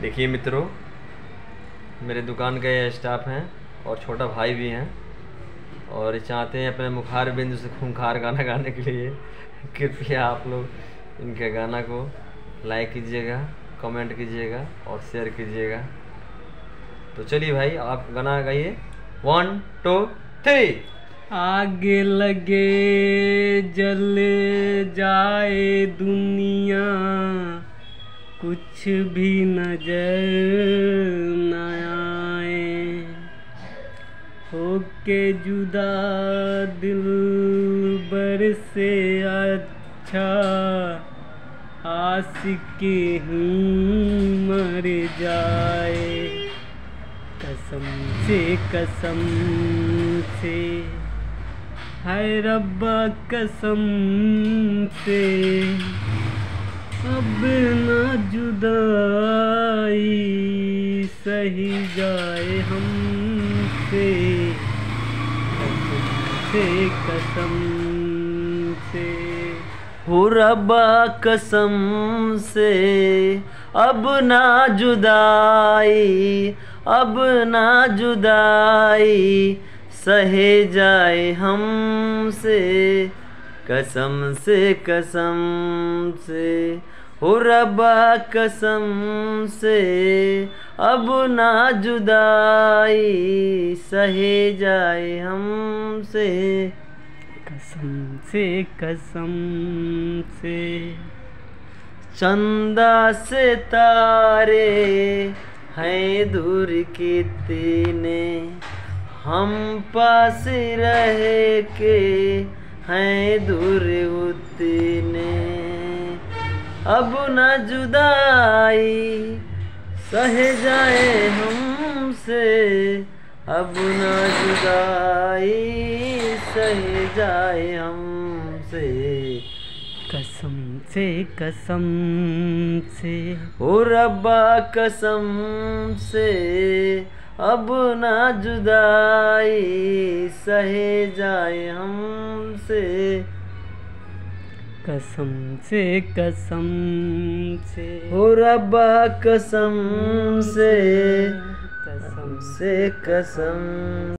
देखिए मित्रों, मेरे दुकान का ये स्टाफ हैं और छोटा भाई भी हैं और चाहते हैं अपने मुखार बिंदु से खूंखार गाना गाने के लिए। कृपया आप लोग इनके गाना को लाइक कीजिएगा कमेंट कीजिएगा और शेयर कीजिएगा। तो चलिए भाई, आप गाना गाइए। वन टू थ्री आगे लगे जल जाए दुनिया। कुछ भी नज़र न आए। होके जुदा दिल बर से अच्छा आशिक ही मर जाए। कसम से कसम से हाय रब्बा कसम से। अब न जुदाई, सही जाए हमसे। से कसम से। हो रब्बा कसम से, अब ना जुदाई, अब ना जुदाई, सहे जाए हमसे। कसम से कसम से, हो रबा कसम से, अब ना जुदाई सहे जाए हमसे। कसम से कसम से, चंदा से तारे हैं दूर कितने, हम पास रह के हैं दूर उतने। अब न जुदाई, सह जाए हमसे। अब न जुदाई, सह जाए हमसे। कसम से कसम से, ओ रब्बा कसम से। अब ना जुदाई सहे जाए हमसे। कसम से कसम से। हो रब्बा कसम से। कसम से कसम